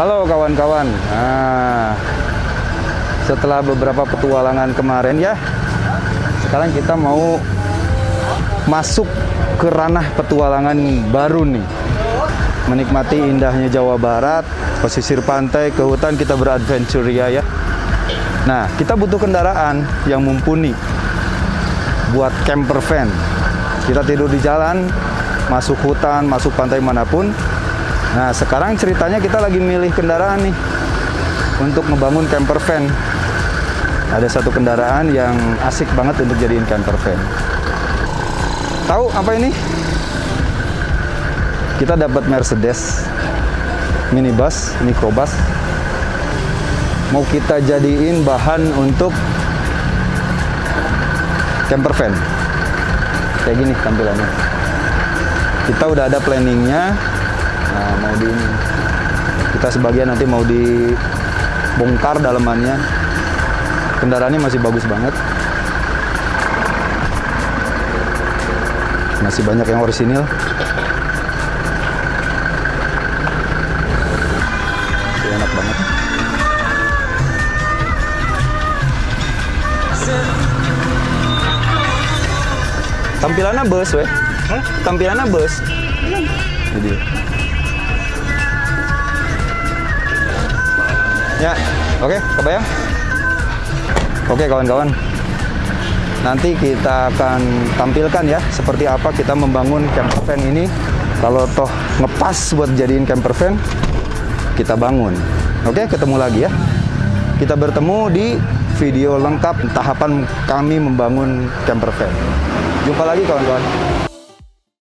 Halo kawan-kawan. Nah, setelah beberapa petualangan kemarin ya, sekarang kita mau masuk ke ranah petualangan baru nih. Menikmati indahnya Jawa Barat, pesisir pantai, ke hutan kita beradventure ya ya. Nah, kita butuh kendaraan yang mumpuni buat camper van. Kita tidur di jalan, masuk hutan, masuk pantai mana pun. Nah, sekarang ceritanya kita lagi milih kendaraan nih untuk membangun camper van. Ada satu kendaraan yang asik banget untuk jadiin camper van. Tahu apa ini? Kita dapat Mercedes minibus, microbus. Mau kita jadiin bahan untuk camper van. Kayak gini tampilannya. Kita udah ada planningnya. Nah, mau di ini. Kita sebagian nanti mau dibongkar dalemannya. Kendaraannya masih bagus banget. Masih banyak yang orisinil. Enak banget. Tampilannya bus, weh. Tampilannya bus. Jadi. Ya, oke, kebayang? Oke, kawan-kawan. Nanti kita akan tampilkan ya seperti apa kita membangun camper van ini. Kalau toh ngepas buat jadiin camper van, kita bangun. Oke, ketemu lagi ya. Kita bertemu di video lengkap tahapan kami membangun camper van. Jumpa lagi kawan-kawan.